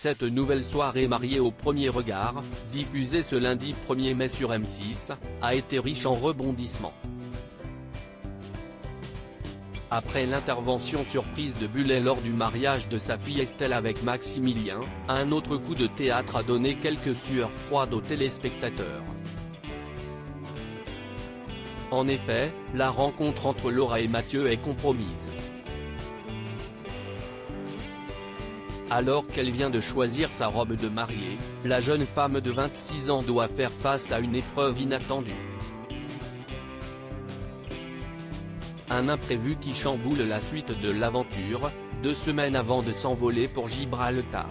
Cette nouvelle soirée mariée au premier regard, diffusée ce lundi 1er mai sur M6, a été riche en rebondissements. Après l'intervention surprise de Bullet lors du mariage de sa fille Estelle avec Maximilien, un autre coup de théâtre a donné quelques sueurs froides aux téléspectateurs. En effet, la rencontre entre Laura et Mathieu est compromise. Alors qu'elle vient de choisir sa robe de mariée, la jeune femme de 26 ans doit faire face à une épreuve inattendue. Un imprévu qui chamboule la suite de l'aventure, deux semaines avant de s'envoler pour Gibraltar.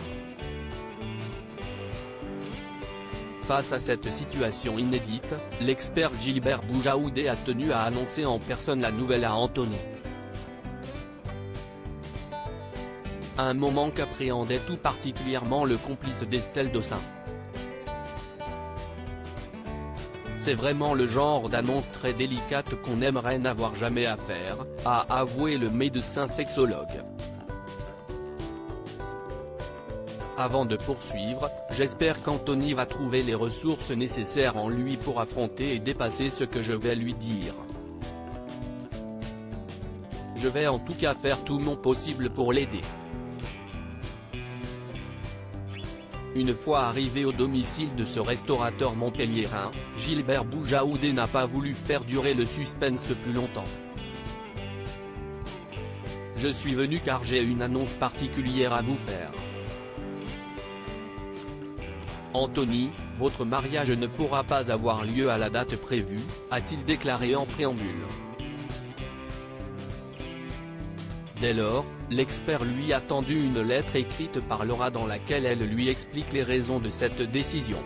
Face à cette situation inédite, l'expert Gilbert Boujaoudé a tenu à annoncer en personne la nouvelle à Anthony. Un moment qu'appréhendait tout particulièrement le complice d'Estelle Dossin. C'est vraiment le genre d'annonce très délicate qu'on aimerait n'avoir jamais à faire, a avoué le médecin sexologue. Avant de poursuivre, j'espère qu'Anthony va trouver les ressources nécessaires en lui pour affronter et dépasser ce que je vais lui dire. Je vais en tout cas faire tout mon possible pour l'aider. Une fois arrivé au domicile de ce restaurateur montpelliérain, Gilbert Boujaoudé n'a pas voulu faire durer le suspense plus longtemps. Je suis venu car j'ai une annonce particulière à vous faire. Anthony, votre mariage ne pourra pas avoir lieu à la date prévue, a-t-il déclaré en préambule. Dès lors, l'expert lui a tendu une lettre écrite par Laura dans laquelle elle lui explique les raisons de cette décision.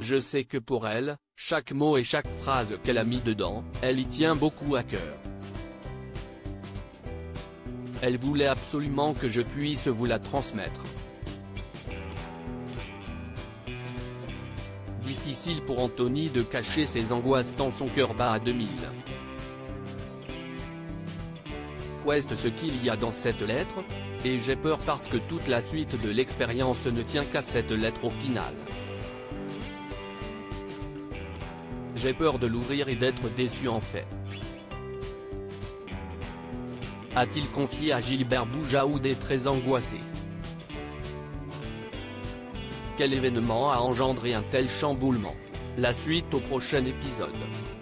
Je sais que pour elle, chaque mot et chaque phrase qu'elle a mis dedans, elle y tient beaucoup à cœur. Elle voulait absolument que je puisse vous la transmettre. Difficile pour Anthony de cacher ses angoisses dans son cœur bat à 2000. Ce qu'il y a dans cette lettre Et j'ai peur parce que toute la suite de l'expérience ne tient qu'à cette lettre au final. J'ai peur de l'ouvrir et d'être déçu en fait. A-t-il confié à Gilbert Boujaoudé très angoissé Quel événement a engendré un tel chamboulement? La suite au prochain épisode.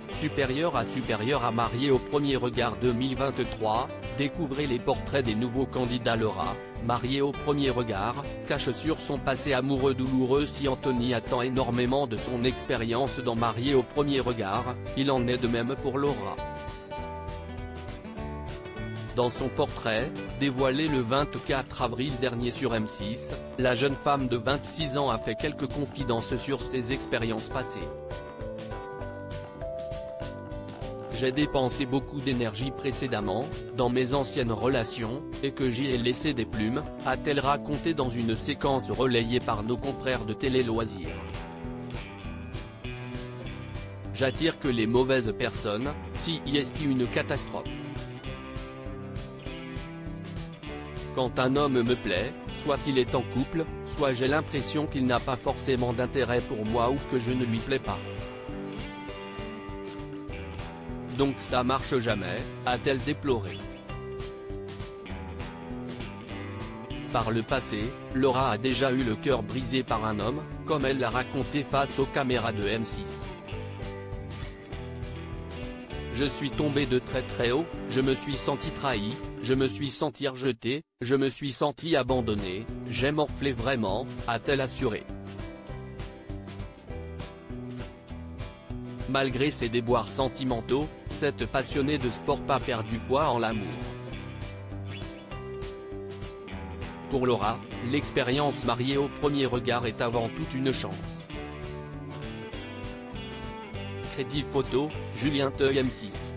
Supérieur à supérieur à marié au premier regard 2023, découvrez les portraits des nouveaux candidats Laura, marié au premier regard, cache sur son passé amoureux douloureux si Anthony attend énormément de son expérience dans Marié au premier regard, il en est de même pour Laura. Dans son portrait, dévoilé le 24 avril dernier sur M6, la jeune femme de 26 ans a fait quelques confidences sur ses expériences passées. J'ai dépensé beaucoup d'énergie précédemment, dans mes anciennes relations, et que j'y ai laissé des plumes, a-t-elle raconté dans une séquence relayée par nos confrères de Télé Loisirs. J'attire que les mauvaises personnes, si y est une catastrophe. Quand un homme me plaît, soit il est en couple, soit j'ai l'impression qu'il n'a pas forcément d'intérêt pour moi ou que je ne lui plais pas. Donc ça marche jamais, a-t-elle déploré. Par le passé, Laura a déjà eu le cœur brisé par un homme, comme elle l'a raconté face aux caméras de M6. Je suis tombé de très très haut, je me suis senti trahi, je me suis senti rejeté, je me suis senti abandonné, j'ai morflé vraiment, a-t-elle assuré. Malgré ses déboires sentimentaux, cette passionnée de sport pas perdu foi en l'amour. Pour Laura, l'expérience mariée au premier regard est avant tout une chance. Crédit photo, Julien Teuil M6